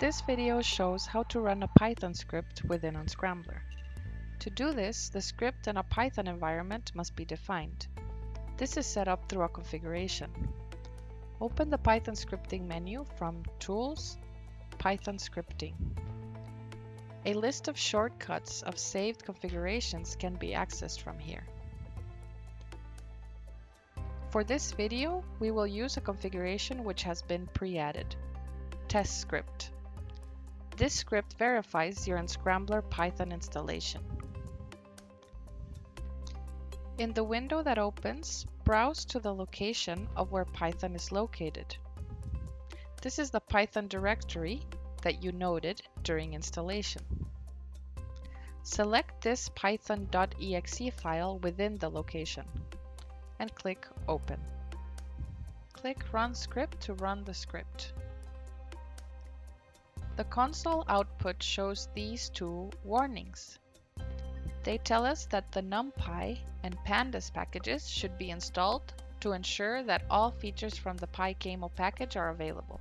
This video shows how to run a Python script within Unscrambler. To do this, the script and a Python environment must be defined. This is set up through a configuration. Open the Python scripting menu from Tools, Python Scripting. A list of shortcuts of saved configurations can be accessed from here. For this video, we will use a configuration which has been pre-added, test script. This script verifies your Unscrambler Python installation. In the window that opens, browse to the location of where Python is located. This is the Python directory that you noted during installation. Select this python.exe file within the location and click Open. Click Run Script to run the script. The console output shows these two warnings. They tell us that the NumPy and Pandas packages should be installed to ensure that all features from the PyCamel package are available.